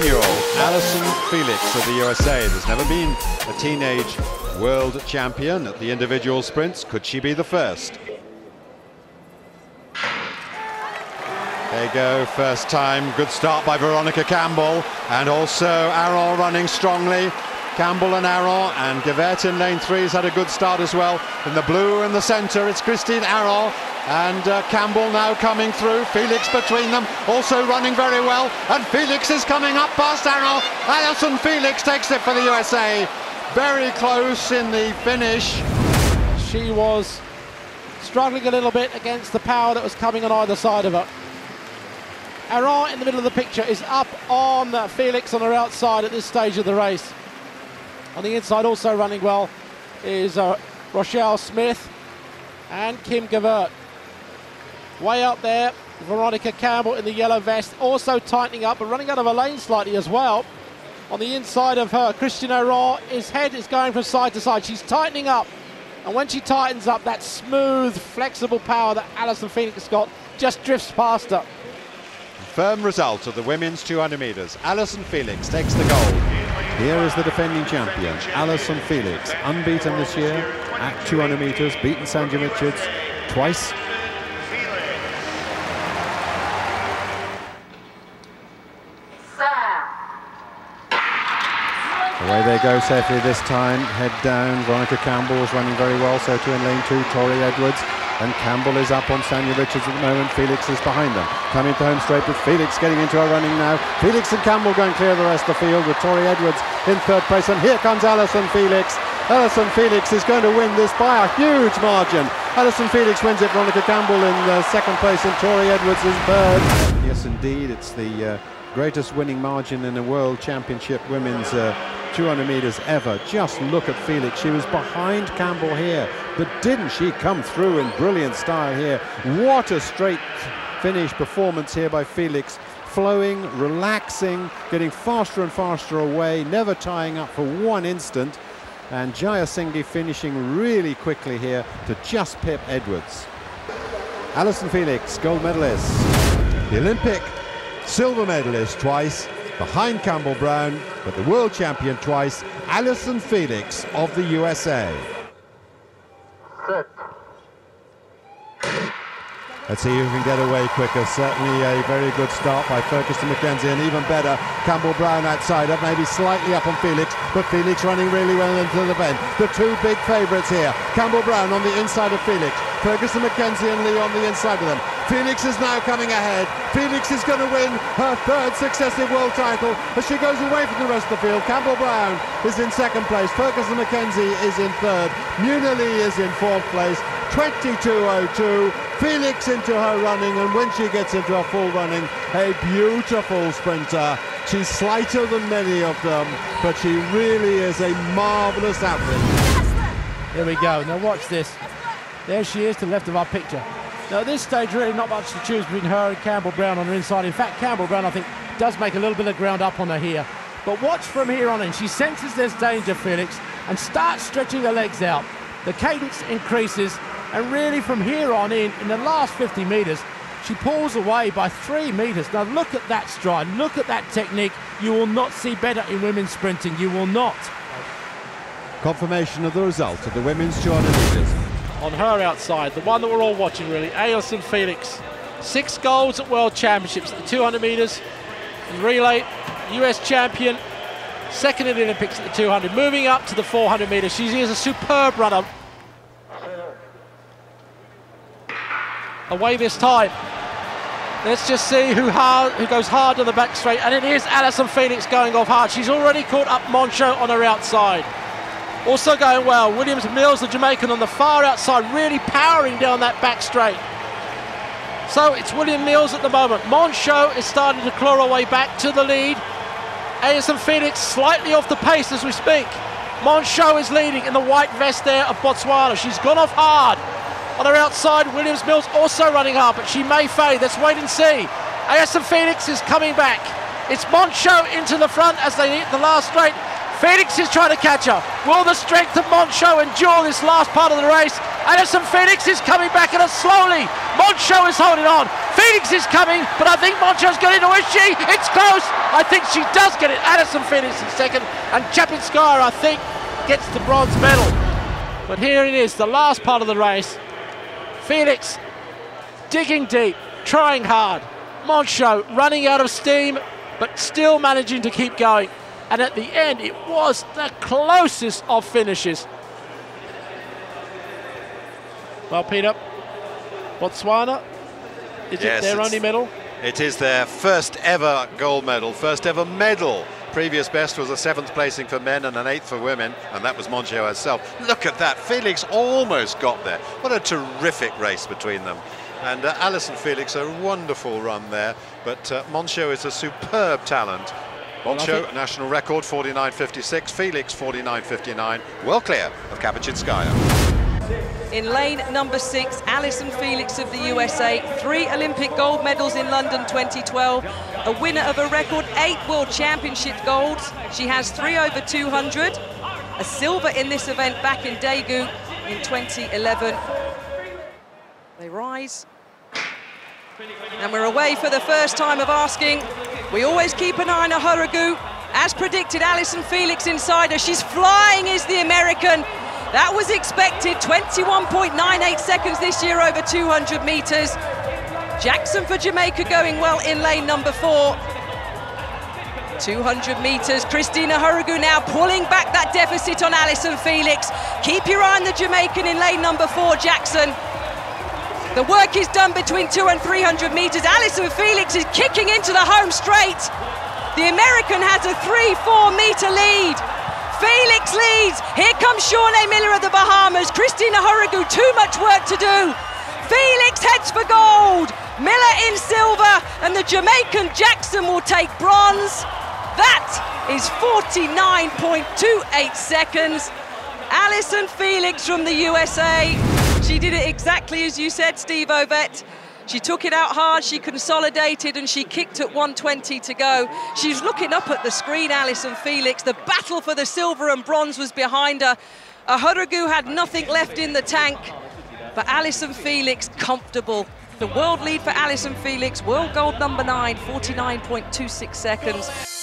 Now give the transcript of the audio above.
20-year-old Allyson Felix of the USA. There's never been a teenage world champion at the individual sprints. Could she be the first? There you go, first time, good start by Veronica Campbell, and also Arron running strongly. Campbell and Arron, and Gevaert in lane three has had a good start as well. In the blue in the centre, it's Christine Arron, and uh, Campbell now coming through. Felix between them, also running very well, and Felix is coming up past Arron. Allyson Felix takes it for the USA. Very close in the finish. She was struggling a little bit against the power that was coming on either side of her. Arron in the middle of the picture is up on Felix on her outside at this stage of the race. On the inside also running well is uh, Rachelle Smith and Kim Gevaert. Way up there, Veronica Campbell in the yellow vest, also tightening up but running out of a lane slightly as well. On the inside of her, Christine Arron, his head is going from side to side. She's tightening up. And when she tightens up, that smooth, flexible power that Allyson Felix got just drifts past her. Firm result of the women's 200 metres. Allyson Felix takes the gold. Here is the defending champion, Allyson Felix, unbeaten this year at 200 metres, beaten Sanya Richards twice. Away they go safely this time, head down. Veronica Campbell is running very well, so too in lane two, Torri Edwards. And Campbell is up on Sanya Richards at the moment. Felix is behind them. Coming to home straight with Felix getting into a running now. Felix and Campbell going clear the rest of the field with Torri Edwards in third place. And here comes Allyson Felix. Allyson Felix is going to win this by a huge margin. Allyson Felix wins it. Veronica Campbell in uh, second place and Torri Edwards in third. Yes, indeed, it's the uh, greatest winning margin in a World Championship women's uh, 200 metres ever. Just look at Felix. She was behind Campbell here, but didn't she come through in brilliant style here? What a straight finish performance here by Felix. Flowing, relaxing, getting faster and faster away, never tying up for one instant. And Jayasinghe finishing really quickly here to just pip Edwards. Allyson Felix, gold medalist. The Olympic silver medalist twice, behind Campbell Brown, but the world champion twice, Allyson Felix of the USA. Set. Let's see who can get away quicker. Certainly a very good start by Ferguson McKenzie, and even better, Campbell Brown outside up, maybe slightly up on Felix, but Felix running really well into the bend. The two big favourites here. Campbell Brown on the inside of Felix, Ferguson McKenzie and Lee on the inside of them. Felix is now coming ahead. Felix is going to win her third successive world title as she goes away from the rest of the field. Campbell Brown is in second place. Ferguson McKenzie is in third. Muna Lee is in fourth place. 22.02. Felix into her running, and when she gets into her full running, a beautiful sprinter. She's slighter than many of them, but she really is a marvellous athlete. Here we go. Now watch this. There she is to the left of our picture. Now at this stage, really not much to choose between her and Campbell Brown on her inside. In fact, Campbell Brown, I think, does make a little bit of ground up on her here. But watch from here on in. She senses there's danger, Felix, and starts stretching her legs out. The cadence increases, and really from here on in, in the last 50 metres, she pulls away by three metres. Now look at that stride, look at that technique. You will not see better in women's sprinting, you will not. Confirmation of the result of the women's 200 metres. On her outside, the one that we're all watching really, Allyson Felix. Six golds at World Championships, at the 200 metres, relay, US champion, second in the Olympics at the 200, moving up to the 400 metres. She is a superb runner. away this time. Let's just see who hard, who goes hard on the back straight, and it is Allyson Felix going off hard. She's already caught up Montsho on her outside. Also going well, Williams Mills, the Jamaican, on the far outside, really powering down that back straight. So it's William Mills at the moment. Montsho is starting to claw her way back to the lead. Allyson Felix slightly off the pace as we speak. Montsho is leading in the white vest there of Botswana. She's gone off hard. On her outside, Williams Mills also running hard, but she may fade. Let's wait and see. Allyson Felix is coming back. It's Montsho into the front as they hit the last straight. Felix is trying to catch her. Will the strength of Montsho endure this last part of the race? Allyson Felix is coming back at us slowly. Montsho is holding on. Felix is coming, but I think Montsho's got it, or is she? It's close. I think she does get it. Allyson Felix in second, and Kapachinskaya, I think, gets the bronze medal. But here it is, the last part of the race. Felix digging deep, trying hard. Montsho running out of steam, but still managing to keep going. And at the end, it was the closest of finishes. Well, Peter, Botswana, is yes, it their only medal? It is their first ever gold medal, first ever medal. Previous best was a seventh placing for men and an eighth for women, and that was Montsho herself. Look at that, Felix almost got there. What a terrific race between them. And uh, Allyson Felix, a wonderful run there, but uh, is a superb talent. Well, national record 49.56, Felix 49.59, well clear of Kapachinskaya. In lane number six, Allyson Felix of the USA, three Olympic gold medals in London 2012, a winner of a record eight World Championship golds. She has three over 200, a silver in this event back in Daegu in 2011. They rise. And we're away for the first time of asking. We always keep an eye on Ohuruogu. As predicted, Allyson Felix inside her. She's flying is the American. That was expected, 21.98 seconds this year over 200 metres. Jackson for Jamaica going well in lane number four. 200 metres, Christina Ohuruogu now pulling back that deficit on Allyson Felix. Keep your eye on the Jamaican in lane number four, Jackson. The work is done between two and 300 metres. Allyson Felix is kicking into the home straight. The American has a three, four metre lead. Felix leads. Here comes Shaunae Miller of the Bahamas. Christina Ohuruogu, too much work to do. Felix heads for gold. Miller in silver, and the Jamaican Jackson will take bronze. That is 49.28 seconds. Allyson Felix from the USA. She did it exactly as you said, Steve Ovett. She took it out hard, she consolidated, and she kicked at 120 to go. She's looking up at the screen, Allyson Felix. The battle for the silver and bronze was behind her. Ohuruogu had nothing left in the tank, but Allyson Felix comfortable. The world lead for Allyson Felix, world gold number nine, 49.26 seconds.